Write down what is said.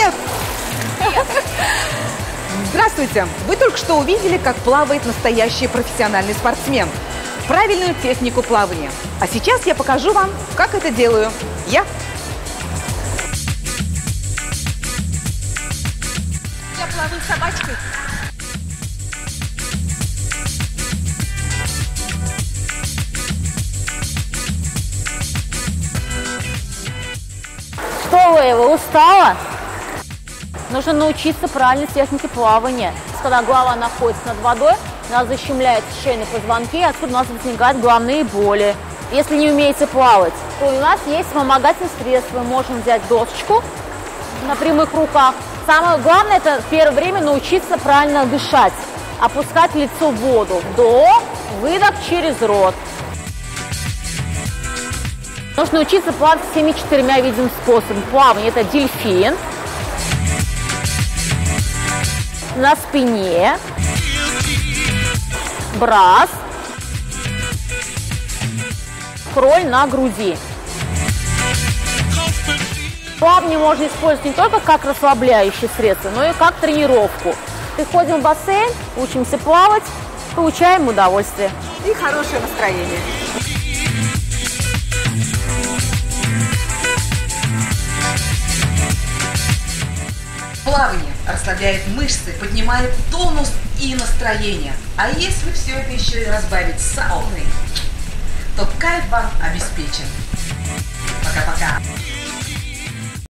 Нет! Здравствуйте! Вы только что увидели, как плавает настоящий профессиональный спортсмен. Правильную технику плавания. А сейчас я покажу вам, как это делаю я. Я плаваю собачкой. Что вы его, устала? Нужно научиться правильной технике плавания. Когда голова находится над водой, нас защемляют шейные позвонки, и отсюда у нас возникают головные боли. Если не умеете плавать, то у нас есть вспомогательные средства. Мы можем взять досочку на прямых руках. Самое главное, это в первое время научиться правильно дышать. Опускать лицо в воду. Вдох, выдох через рот. Нужно научиться плавать всеми четырьмя видами способов плавания. Это дельфин, на спине, брас, кроль на груди. Плавание можно использовать не только как расслабляющее средство, но и как тренировку. Приходим в бассейн, учимся плавать, получаем удовольствие. И хорошее настроение. Плавание расслабляет мышцы, поднимает тонус и настроение. А если все это еще и разбавить сауной, то кайф вам обеспечен. Пока-пока.